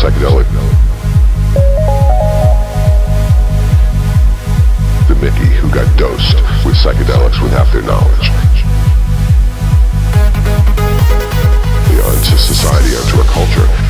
psychedelic. The Mickey who got dosed with psychedelics without their knowledge. Onto society, onto a culture.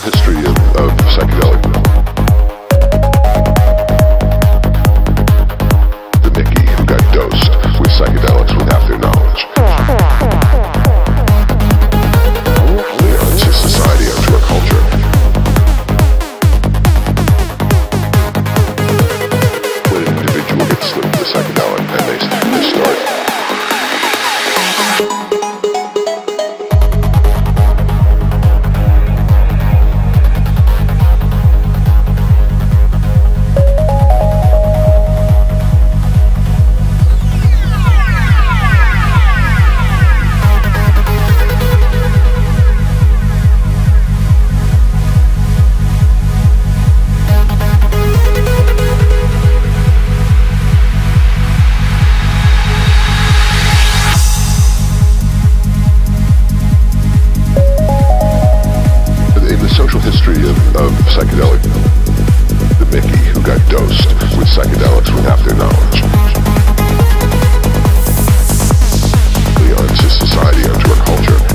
history of, of psychedelic social history of, of psychedelic, the Mickey who got dosed with psychedelics without their knowledge. The unto society, into our culture.